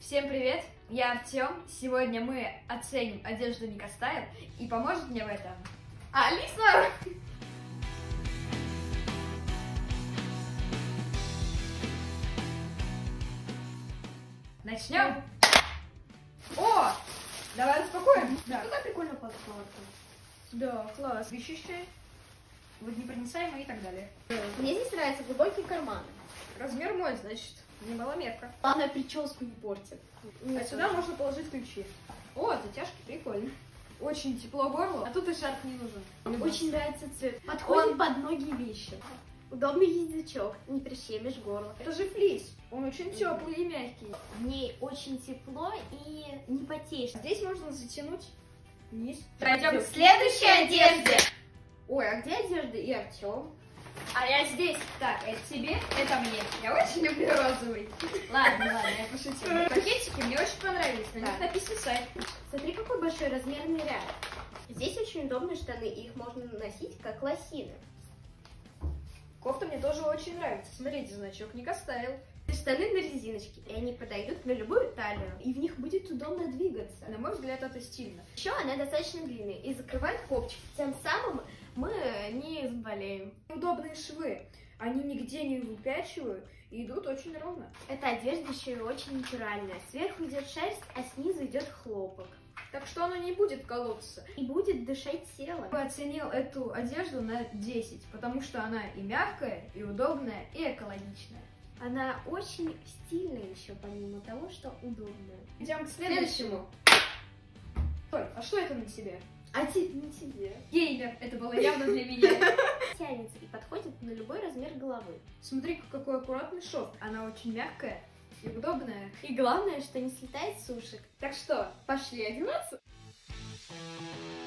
Всем привет! Я Артем. Сегодня мы оценим одежду Никостаев и поможет мне в этом Алиса! Начнем! О! Давай распакуем! Да. Какая прикольная подкладка. Да, класс. Вещи водонепроницаемое и так далее. Мне здесь нравятся глубокие карманы. Размер мой, значит, не маломерка. Главное, прическу не портит. А сюда можно положить ключи. О, затяжки, прикольно. Очень тепло горло, а тут и шарф не нужен. Очень нравится цвет. Подходит под многие вещи. Удобный язычок, не прищемишь горло. Это же флис. Он очень теплый и мягкий. В ней очень тепло и не потеешь. Здесь можно затянуть вниз. Пройдем к следующей одежде. Ой, а где одежда и Артем? А я здесь. Так, это тебе, это мне. Я очень люблю розовый. Ладно, ладно, я пошутила. Пакетики мне очень понравились. На них написан сайт. Смотри, какой большой размерный ряд. Здесь очень удобные штаны, и их можно носить как лосины. Кофта мне тоже очень нравится. Смотрите, значок Ника Стайл. Штаны на резиночке, и они подойдут на любую талию, и в них будет удобно двигаться. На мой взгляд, это стильно. Еще она достаточно длинная и закрывает копчик, тем самым мы не заболеем. Удобные швы. Они нигде не выпячивают и идут очень ровно. Эта одежда еще и очень натуральная. Сверху идет шерсть, а снизу идет хлопок. Так что оно не будет колоться. И будет дышать телом. Я оценил эту одежду на 10, потому что она и мягкая, и удобная, и экологичная. Она очень стильная еще, помимо того, что удобная. Идем к следующему. Стой, а что это на тебе? А тебе не тебе. Геймер, это было явно для меня. Тянется и подходит на любой размер головы. Смотри, какой аккуратный шов. Она очень мягкая и удобная. И главное, что не слетает с ушек. Так что, пошли одеваться? Thank